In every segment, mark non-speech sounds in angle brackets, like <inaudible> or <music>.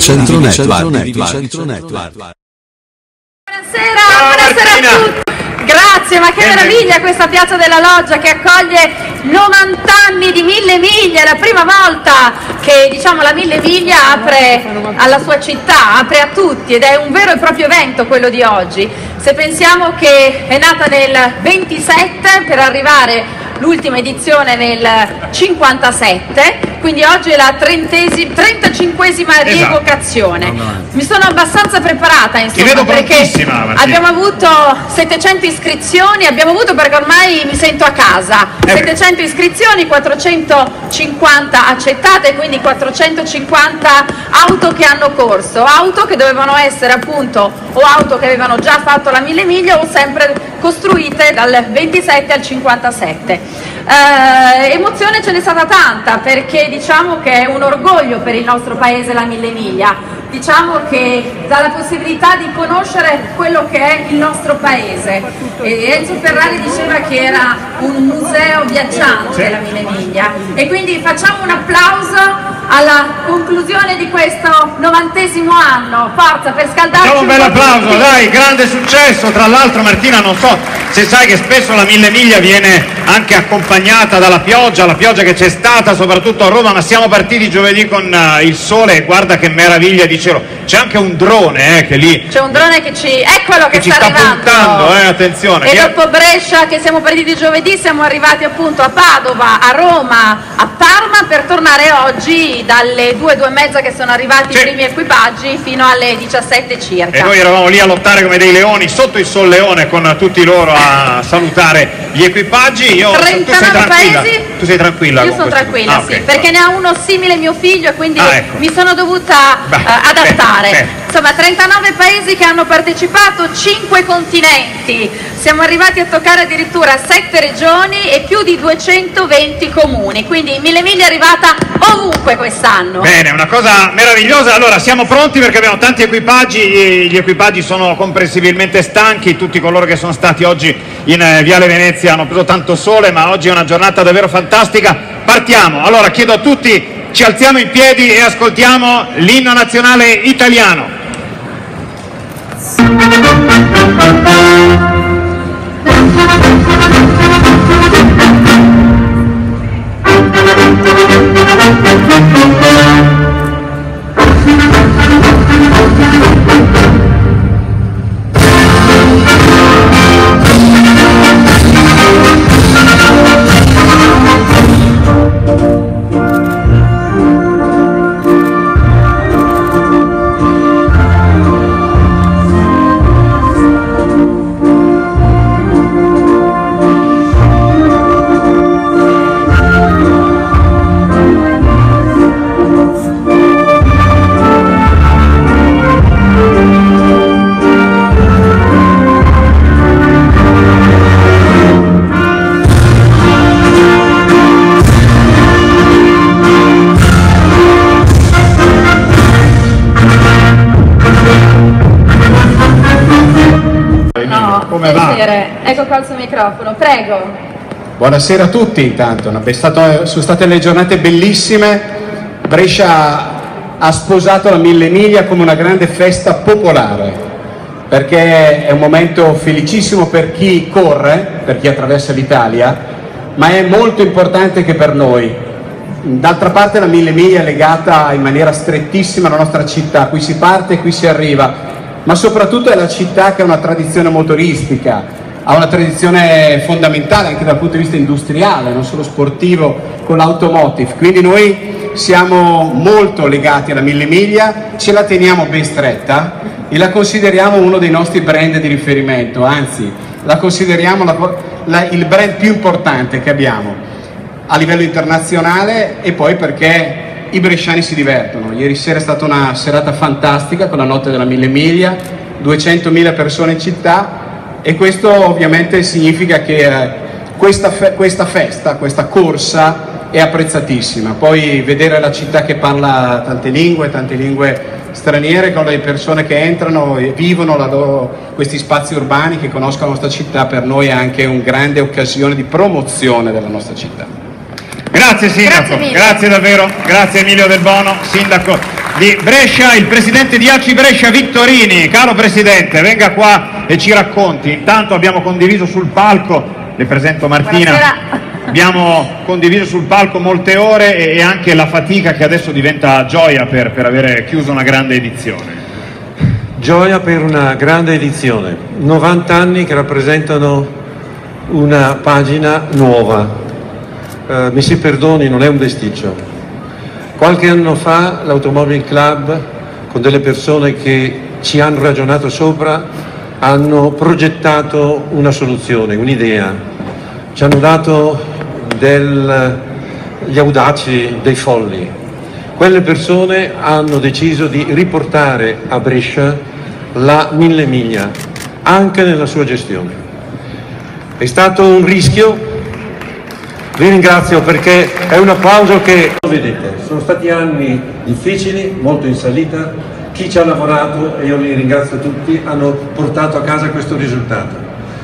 Centro Network. Buonasera, buonasera a tutti. Grazie, ma che meraviglia questa piazza della Loggia che accoglie 90 anni di Mille Miglia, è la prima volta che diciamo, la Mille Miglia apre alla sua città, apre a tutti ed è un vero e proprio evento quello di oggi. Se pensiamo che è nata nel 27 per arrivare l'ultima edizione nel 57, quindi oggi è la 35esima rievocazione. Mi sono abbastanza preparata Ti insomma vedo perché abbiamo avuto 700 iscrizioni, abbiamo avuto perché ormai mi sento a casa, Eh. 700 iscrizioni, 450 accettate, quindi 450 auto che hanno corso, auto che dovevano essere appunto o auto che avevano già fatto la mille miglia o sempre costruite dal 27 al 57. Eh, emozione ce n'è stata tanta perché diciamo che è un orgoglio per il nostro paese la mille miglia. Diciamo che dà la possibilità di conoscere quello che è il nostro paese. E Enzo Ferrari diceva che era un museo viaggiante la mille miglia e quindi facciamo un applauso alla conclusione di questo novantesimo anno. Forza per scaldarci Facciamo un bel applauso, dai, grande successo. Tra l'altro Martina, non so se sai che spesso la Mille Miglia viene anche accompagnata dalla pioggia, la pioggia che c'è stata soprattutto a Roma, ma siamo partiti giovedì con eh, il sole e guarda che meraviglia di cielo. C'è anche un drone eh, che lì C'è un drone che ci... Eccolo che, che ci sta arrivando. puntando, eh, attenzione. E dopo Brescia che siamo partiti giovedì siamo arrivati appunto a Padova, a Roma, a Parma per tornare oggi dalle 2, 2 e mezza che sono arrivati Sì. i primi equipaggi fino alle 17 circa. E noi eravamo lì a lottare come dei leoni sotto il Sol Leone con tutti loro a salutare gli equipaggi. Io, tu sei 39 tranquilla. paesi. Tu sei tranquilla. Io sono tranquilla, Ah, sì, perché ne ha uno simile mio figlio e quindi Ah, ecco. mi sono dovuta Beh, eh, adattare. beh, beh. Insomma, 39 paesi che hanno partecipato, 5 continenti. Siamo arrivati a toccare addirittura 7 regioni e più di 220 comuni, quindi Mille Miglia è arrivata ovunque quest'anno. Bene, una cosa meravigliosa. Allora, siamo pronti perché abbiamo tanti equipaggi. Gli equipaggi sono comprensibilmente stanchi. Tutti coloro che sono stati oggi in eh, Viale Venezia hanno preso tanto sole, ma oggi è una giornata davvero fantastica. Partiamo. Allora, chiedo a tutti, ci alziamo in piedi e ascoltiamo l'inno nazionale italiano. No, Il suo microfono, prego. Buonasera a tutti intanto, stato- sono state le giornate bellissime, Brescia ha sposato la Mille Miglia come una grande festa popolare, perché è un momento felicissimo per chi corre, per chi attraversa l'Italia, ma è molto importante che per noi. D'altra parte la Mille Miglia è legata in maniera strettissima alla nostra città, qui si parte e qui si arriva, ma soprattutto è la città che ha una tradizione motoristica, ha una tradizione fondamentale anche dal punto di vista industriale, non solo sportivo, con l'automotive. Quindi noi siamo molto legati alla Mille Miglia, ce la teniamo ben stretta e la consideriamo uno dei nostri brand di riferimento, anzi la consideriamo la- la- il brand più importante che abbiamo a livello internazionale e poi perché i bresciani si divertono. Ieri sera è stata una serata fantastica con la notte della Mille Miglia, 200.000 persone in città e questo ovviamente significa che eh, questa, fe- questa festa, questa corsa è apprezzatissima. Poi vedere la città che parla tante lingue, tante lingue straniere, con le persone che entrano e vivono loro- questi spazi urbani, che conoscono la nostra città, per noi è anche una grande occasione di promozione della nostra città. Grazie Sindaco, Grazie grazie, davvero, grazie Emilio Del Bono, Sindaco di Brescia, il Presidente di ACI Brescia Vittorini. Caro Presidente, venga qua e ci racconti. Intanto abbiamo condiviso sul palco, le presento Martina, Buonasera. abbiamo condiviso sul palco molte ore e, e anche la fatica che adesso diventa gioia per, per avere chiuso una grande edizione. Gioia per una grande edizione, 90 anni che rappresentano una pagina nuova. Eh, mi si perdoni, non è un vesticcio. Qualche anno fa l'Automobile Club, con delle persone che ci hanno ragionato sopra, hanno progettato una soluzione, un'idea. Ci hanno dato del- gli audaci, dei folli. Quelle persone hanno deciso di riportare a Brescia la mille miglia, anche nella sua gestione. È stato un rischio, vi ringrazio perché è un applauso che... Vedete, sono stati anni difficili, molto in salita, chi ci ha lavorato, e io li ringrazio tutti, hanno portato a casa questo risultato.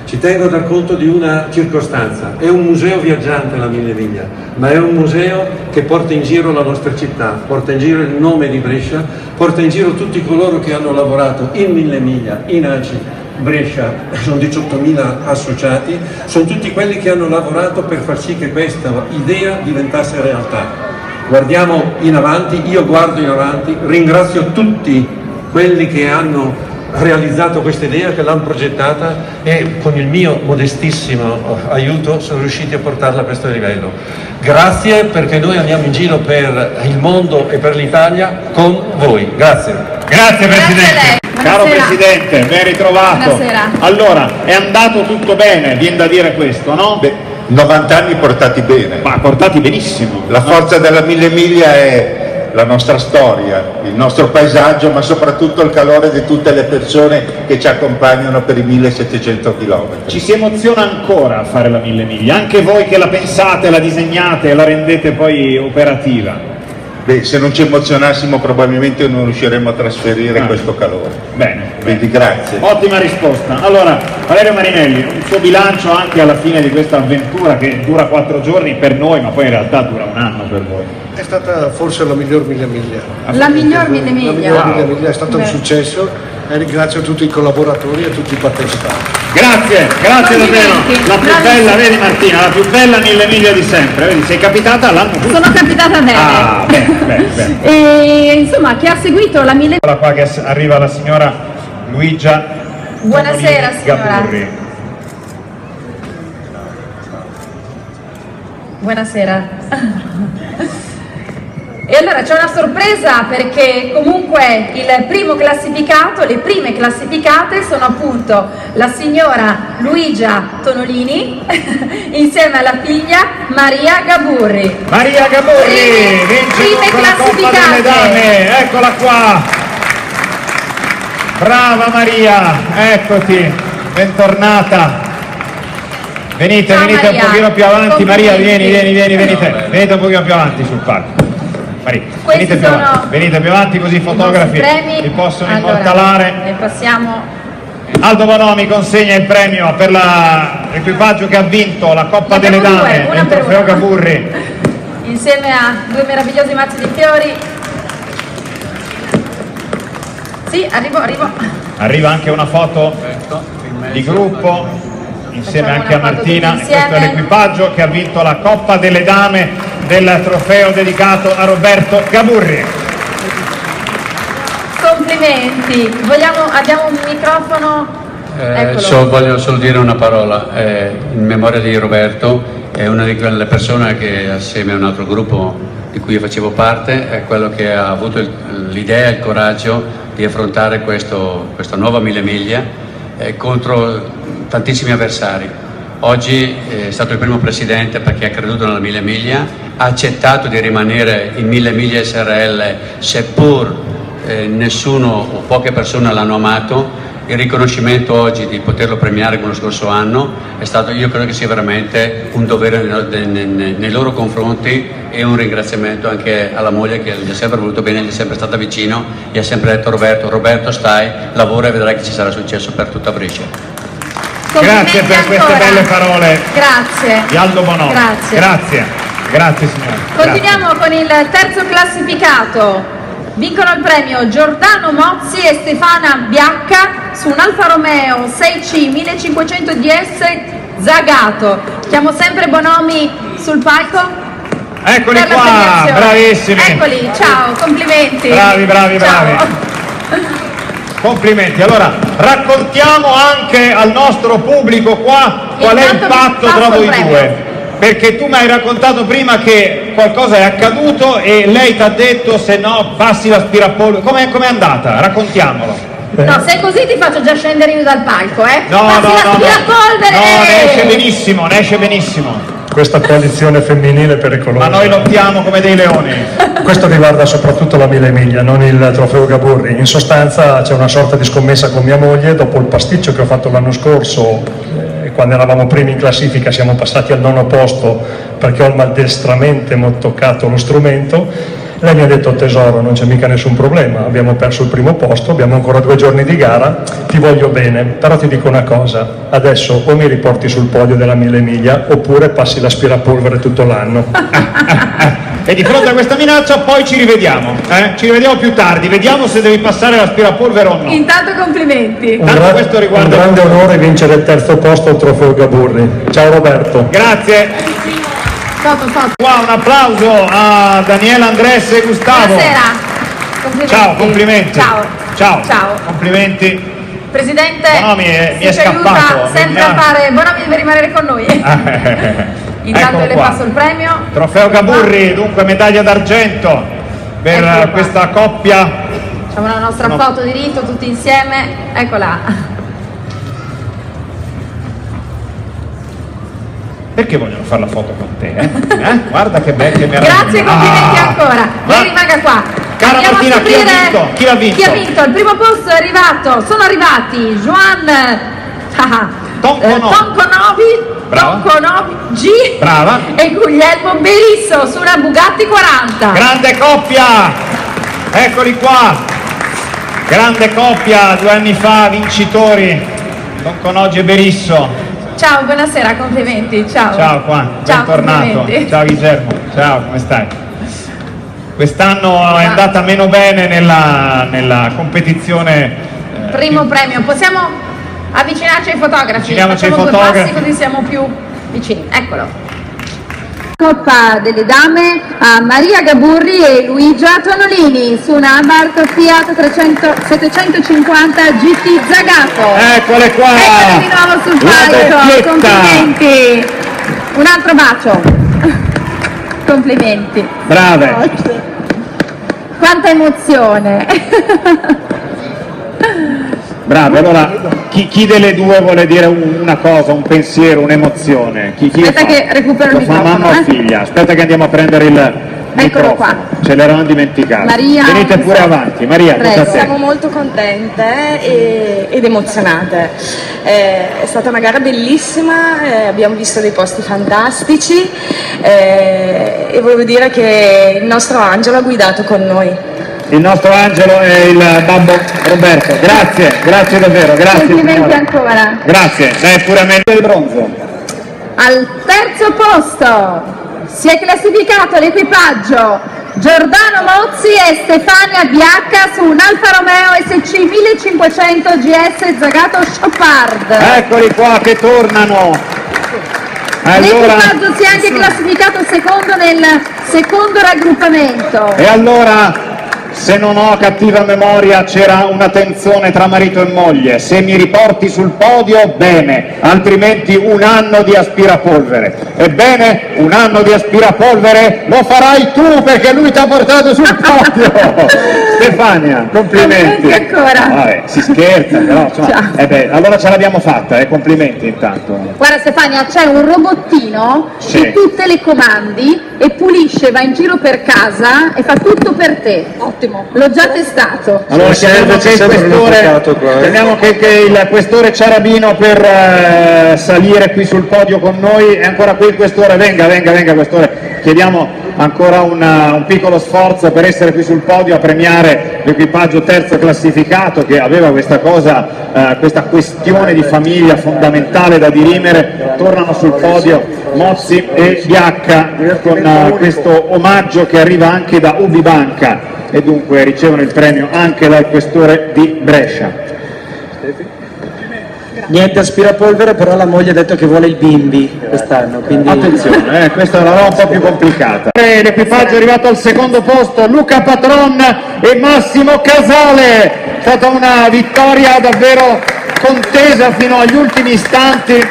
Ci tengo a dar conto di una circostanza, è un museo viaggiante la Mille Miglia, ma è un museo che porta in giro la nostra città, porta in giro il nome di Brescia, porta in giro tutti coloro che hanno lavorato in Mille Miglia, in ACI, Brescia, <laughs> sono 18.000 associati, sono tutti quelli che hanno lavorato per far sì che questa idea diventasse realtà. Guardiamo in avanti, io guardo in avanti, ringrazio tutti quelli che hanno realizzato questa idea, che l'hanno progettata e con il mio modestissimo aiuto sono riusciti a portarla a questo livello. Grazie perché noi andiamo in giro per il mondo e per l'Italia con voi. Grazie. Grazie Presidente. Caro Buonasera. Presidente, ben ritrovato. Buonasera. Allora, è andato tutto bene, viene da dire questo, no? Beh, 90 anni portati bene. Ma portati benissimo. La forza della Mille Miglia è la nostra storia, il nostro paesaggio, ma soprattutto il calore di tutte le persone che ci accompagnano per i 1700 km. Ci si emoziona ancora a fare la mille miglia, anche voi che la pensate, la disegnate e la rendete poi operativa. Beh, se non ci emozionassimo probabilmente non riusciremmo a trasferire Ah. questo calore. Bene. Quindi grazie. Ottima risposta. Allora, Valerio Marinelli, un suo bilancio anche alla fine di questa avventura che dura quattro giorni per noi, ma poi in realtà dura un anno per voi. È stata forse la miglior mille miglia. La miglior mille La miglior miglia. mille miglia è stato un Beh. successo e ringrazio tutti i collaboratori e tutti i partecipanti. Grazie, grazie davvero. La più bella, vedi Martina, la più bella mille miglia di sempre. Vedi, sei capitata l'anno giusto. Sono capitata bene. Ah, bene, bene, bene. <laughs> E insomma, chi ha seguito la mille Eccola qua che arriva la signora Luigia. Buonasera, signora. Buonasera. <laughs> E allora c'è una sorpresa perché comunque il primo classificato, le prime classificate sono appunto la signora Luigia Tonolini <laughs> insieme alla figlia Maria Gaburri. Maria Gaburri Prime- prime con classificate. Dame, eccola qua. Brava Maria, eccoti, bentornata. Venite, Ciao, venite un Maria. pochino più avanti, Maria, vieni, vieni, vieni, venite, venite un pochino più avanti sul palco. Venite più sono avanti, venite più avanti così i fotografi vi possono Allora, immortalare. Ne passiamo Aldo Bonomi consegna il premio per l'equipaggio che ha vinto la Coppa delle Dame e il per trofeo una. Gaburri. <laughs> insieme a due meravigliosi mazzi di fiori. Sì, arrivo, arrivo. Arriva anche una foto di gruppo insieme anche a Martina. E questo è l'equipaggio che ha vinto la Coppa delle Dame del trofeo dedicato a Roberto Gaburri. Complimenti. Vogliamo, abbiamo un microfono? Eh, so- voglio solo dire una parola eh, in memoria di Roberto, è una di quelle persone che assieme a un altro gruppo di cui io facevo parte è quello che ha avuto il- l'idea e il coraggio di affrontare questo, questa nuova mille miglia eh, contro tantissimi avversari. Oggi è stato il primo presidente perché ha creduto nella mille miglia, ha accettato di rimanere in mille miglia SRL seppur eh, nessuno o poche persone l'hanno amato. Il riconoscimento oggi di poterlo premiare come lo scorso anno è stato, io credo che sia veramente un dovere nei, nei- nei loro confronti e un ringraziamento anche alla moglie che gli ha sempre voluto bene, gli è sempre stata vicino, gli ha sempre detto Roberto, Roberto stai, lavora e vedrai che ci sarà successo per tutta Brescia. Grazie per queste ancora. belle parole Grazie. di Aldo Bonomi. Grazie. Grazie. Grazie signora. Continuiamo con il terzo classificato. Vincono il premio Giordano Mozzi e Stefana Biacca su un Alfa Romeo 6C 1500 DS Zagato. Chiamo sempre Bonomi sul palco. Eccoli qua, bravissimi. Eccoli, ciao, complimenti. Bravi, bravi, Ciao. bravi. Complimenti. Allora, raccontiamo anche al nostro pubblico qua qual è il patto tra voi due. Perché tu mi hai raccontato prima che qualcosa è accaduto e lei ti ha detto se no passi l'aspirapolvere. Com'è, com'è andata? Raccontiamolo. No, se è così ti faccio già scendere io dal palco, eh. No, Passi no, no, no. l'aspirapolvere! No, ne esce benissimo, ne esce benissimo. Questa coalizione femminile pericolosa. Ma noi lottiamo come dei leoni. <laughs> Questo riguarda soprattutto la Mille Miglia, non il trofeo Gaburri. In sostanza c'è una sorta di scommessa con mia moglie, dopo il pasticcio che ho fatto l'anno scorso, eh, quando eravamo primi in classifica siamo passati al nono posto perché ho maldestramente toccato lo strumento. Lei mi ha detto tesoro, non c'è mica nessun problema, abbiamo perso il primo posto, abbiamo ancora due giorni di gara, ti voglio bene, però ti dico una cosa, adesso o mi riporti sul podio della Mille Miglia oppure passi l'aspirapolvere tutto l'anno. <laughs> E di fronte a questa minaccia poi ci rivediamo. eh? Ci rivediamo più tardi, vediamo se devi passare l'aspirapolvere o no. Intanto complimenti. Un, gra- questo riguarda- un grande onore vincere il terzo posto al trofeo Gaburri. Ciao Roberto. Grazie. Foto, foto. Qua un applauso a Daniela, Andres e Gustavo. Buonasera. Complimenti. Ciao, complimenti. Ciao. Ciao. Ciao. Complimenti. Presidente, Bonomi, eh, mi è ci aiuta scappato, sempre mi a fare... Bonomi deve rimanere con noi. <laughs> <laughs> Intanto Eccolo le qua. passo il premio. Trofeo Gaburri, dunque medaglia d'argento per Eccolo eh, qua. questa coppia. Facciamo la nostra No. foto di rito tutti insieme. Eccola. Perché vogliono fare la foto con te? Eh? Eh? Guarda che bella che meraviglia. Grazie, complimenti Ah! ancora. Ma- Lei rimanga qua. Cara Andiamo Martina, chi ha vinto? Chi ha vinto? Chi ha vinto? Il primo posto è arrivato. Sono arrivati Juan <laughs> ah, Tonconovi. eh, Tonconovi. Tonconovi G Brava. e Guglielmo Berisso su una Bugatti 40. Grande coppia! Eccoli qua! Grande coppia, due anni fa, vincitori. Don Conoggi e Berisso. Ciao, buonasera, complimenti. Ciao. Ciao qua, Ciao, bentornato. Ciao Guillermo, ciao, come stai? Quest'anno è andata meno bene nella, nella competizione. eh, Primo premio. Possiamo avvicinarci ai fotografi? Avviciniamoci ai Facciamo due fotografi. così siamo più vicini. Eccolo. Coppa delle Dame a Maria Gaburri e Luigia Tonolini su una Abarth Fiat 300 750 GT Zagato. Eccole qua! Eccole di nuovo sul palco, complimenti. Un altro bacio. <laughs> Complimenti. Brave! Quanta emozione. <laughs> Brave, allora chi, chi delle due vuole dire un- una cosa, un pensiero, un'emozione? Chi, chi Aspetta che recupero il microfono, mamma o eh. figlia? Aspetta che andiamo a prendere il microfono. qua. Ce l'eravamo dimenticato. Maria, Venite pure avanti. Maria, Prego. Siamo molto contente e- ed emozionate. Eh, è stata una gara bellissima, eh, abbiamo visto dei posti fantastici eh, e volevo dire che il nostro Angelo ha guidato con noi. Il nostro Angelo e il babbo Roberto. Grazie, grazie davvero, grazie. Complimenti ancora. Grazie, a me il bronzo. Al terzo posto si è classificato l'equipaggio Giordano Mozzi e Stefania Biacca su un Alfa Romeo SC 1500 GS Zagato Chopard. Eccoli qua che tornano. Allora, L'equipaggio si è anche classificato secondo nel secondo raggruppamento. e allora, se non ho cattiva memoria, c'era una tensione tra marito e moglie. Se mi riporti sul podio, bene, altrimenti un anno di aspirapolvere. Ebbene, un anno di aspirapolvere lo farai tu perché lui ti ha portato sul <laughs> podio. Stefania, complimenti. Ancora. Vabbè, si scherza, però Ciao. eh beh, allora ce l'abbiamo fatta, eh, complimenti intanto. Guarda Stefania, c'è un robottino Sì. che tu le comandi e pulisce, va in giro per casa e fa tutto per te. Ottimo. L'ho già testato. Allora chiamiamo che il questore, qua, eh. chiamiamo che, che il questore Ciarabino per eh, salire qui sul podio con noi, è ancora qui il questore, venga, venga, venga questore, chiediamo ancora una, un piccolo sforzo per essere qui sul podio a premiare l'equipaggio terzo classificato che aveva questa cosa, eh, questa questione di famiglia fondamentale da dirimere, tornano sul podio Mozzi e Biacca con uh, questo omaggio che arriva anche da Ubibanca e dunque ricevono il premio anche dal questore di Brescia. Niente aspirapolvere, però la moglie ha detto che vuole il bimbi quest'anno. Quindi... Attenzione, eh, questa è una roba un po' più complicata. L'equipaggio è arrivato al secondo posto, Luca Patron e Massimo Casale. È stata una vittoria davvero contesa fino agli ultimi istanti.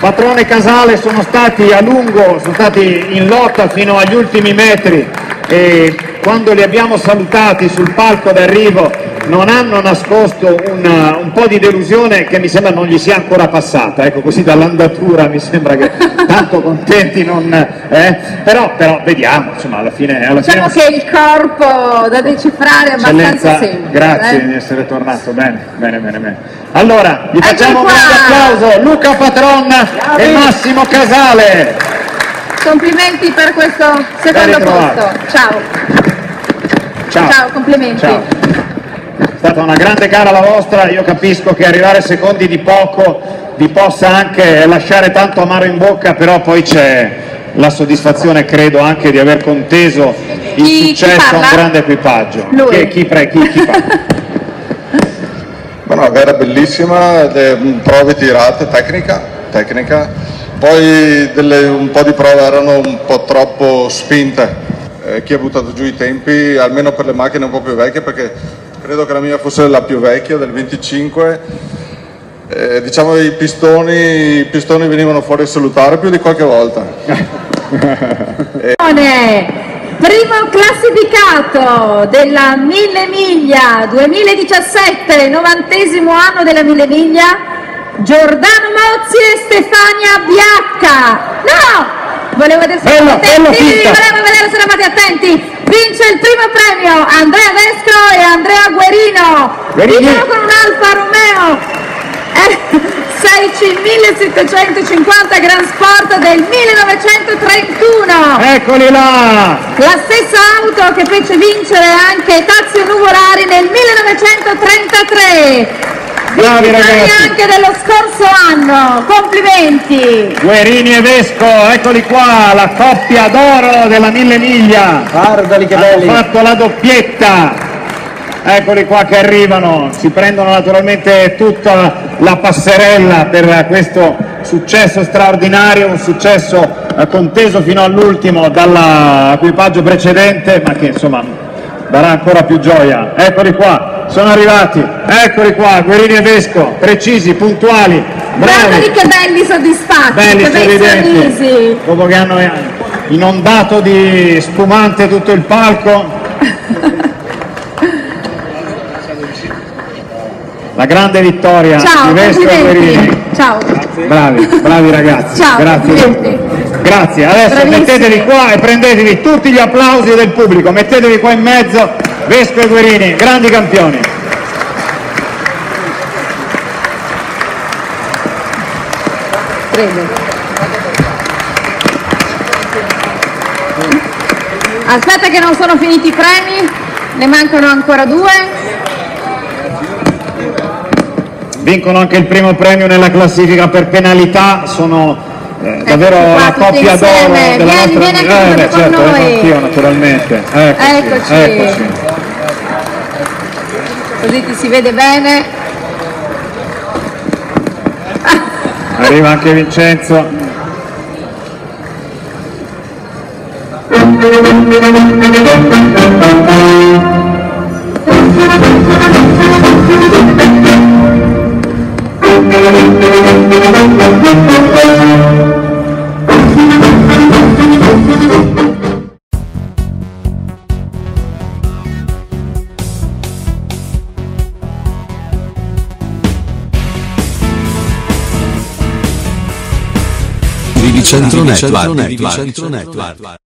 Patrone e Casale sono stati a lungo, sono stati in lotta fino agli ultimi metri e quando li abbiamo salutati sul palco d'arrivo non hanno nascosto una, un po' di delusione che mi sembra non gli sia ancora passata, ecco così dall'andatura mi sembra che <laughs> tanto contenti non... Eh? Però, però, vediamo, insomma alla fine... Alla diciamo fine... che il corpo da decifrare è abbastanza semplice. grazie eh? di essere tornato, bene, bene, bene, bene. Allora, gli Eccoli facciamo un grande applauso, Luca Patron e Massimo Casale. Complimenti per questo secondo posto. Ciao. Ciao. complimenti. Ciao. È stata una grande gara la vostra, io capisco che arrivare secondi di poco vi possa anche lasciare tanto amaro in bocca, però poi c'è la soddisfazione, credo, anche di aver conteso il Chi- chi successo a un grande equipaggio. Lui. Chi, chi, pre- chi, chi fa? <laughs> Ma no, gara bellissima, mm, prove tirate, tecnica, tecnica. Poi delle- un po' di prove erano un po' troppo spinte. Eh, chi ha buttato giù i tempi, almeno per le macchine un po' più vecchie, perché credo che la mia fosse la più vecchia, del 25. Eh, diciamo i pistoni, i pistoni venivano fuori a salutare più di qualche volta. <laughs> Primo classificato della Mille Miglia 2017, novantesimo anno della Mille Miglia, Giordano Mozzi e Stefania Biacca. No! Volevo vedere se Bello, bello, volevo vedere se eravate attenti. Vince il primo premio Andrea Vesco e Andrea Guerino. Vediamo con un Alfa Romeo. Eh, <laughs> 16 1750 Gran Sport del 1931. Eccoli là! La stessa auto che fece vincere anche Tazio Nuvolari nel 1933. Bravi ragazzi. anche dello scorso anno. Complimenti. Guerini e Vesco, eccoli qua, la coppia d'oro della Mille Miglia. Guardali che Hanno belli. fatto la doppietta. Eccoli qua che arrivano, si prendono naturalmente tutta la passerella per questo successo straordinario, un successo conteso fino all'ultimo dall'equipaggio precedente, ma che insomma darà ancora più gioia. Eccoli qua, sono arrivati, eccoli qua, Guerini e Vesco, precisi, puntuali, bravi, che belli soddisfatti, belli, che bei sorridenti, sorrisi. dopo che hanno eh, inondato di spumante tutto il palco. <laughs> La grande vittoria Ciao, di Vesco e Guerini. Ciao. Bravi, bravi ragazzi. Ciao, Grazie. Grazie. Adesso Bravissimi. mettetevi qua e prendetevi tutti gli applausi del pubblico. Mettetevi qua in mezzo. Vesco e Guerini, grandi campioni. Prego. Aspetta che non sono finiti i premi, ne mancano ancora due. Vincono anche il primo premio nella classifica per penalità. Sono davvero qua la coppia d'oro della Vieni, nostra vieni eh, beh, con certo, anch'io naturalmente. Eccoci, Eccoci. eccoci. Così ti si vede bene. Arriva anche Vincenzo. Vivi Centro Network.